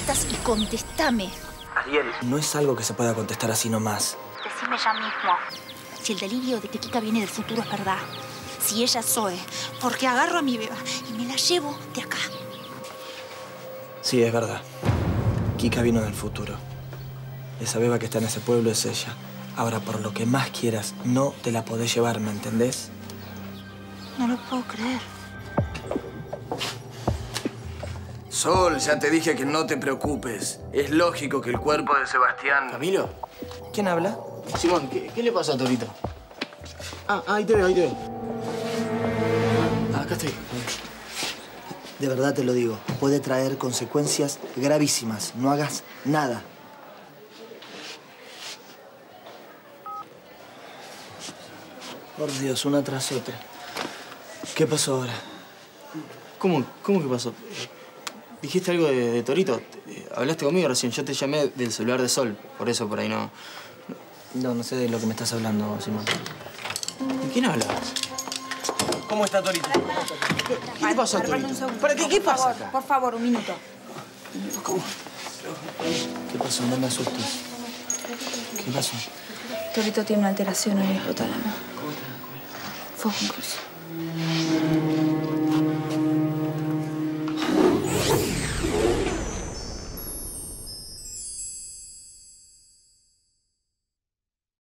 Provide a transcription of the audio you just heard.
vueltas y contestame. Ariel. No es algo que se pueda contestar así nomás. Decime ya mismo. Si el delirio de que Kika viene del futuro es verdad. Si ella es Zoe. Porque agarro a mi beba y me la llevo de acá. Sí, es verdad. Kika vino del futuro. Esa beba que está en ese pueblo es ella. Ahora, por lo que más quieras, no te la podés llevar, ¿me entendés? No lo puedo creer. Sol, ya te dije que no te preocupes. Es lógico que el cuerpo de Sebastián... ¿Camilo? ¿Quién habla? Simón, ¿qué, qué le pasa a Torito? Ah, ahí te veo, ahí te veo. Ah, acá estoy. De verdad te lo digo, puede traer consecuencias gravísimas. No hagas nada. Por Dios, una tras otra. ¿Qué pasó ahora? ¿Cómo, cómo que pasó? Dijiste algo de, de Torito. Eh, Hablaste conmigo recién. Yo te llamé del celular de Sol. Por eso por ahí no... No, no sé de lo que me estás hablando, Simón. ¿De quién hablas? ¿Cómo está Torito? ¿Qué le pasó a Perdón, Torito? ¿Para qué? ¿Qué Por pasa acá? Por favor, un minuto. ¿Qué pasó? No me asustes. ¿Qué pasó? Torito tiene una alteración en el hipotálamo. Fue un cruce.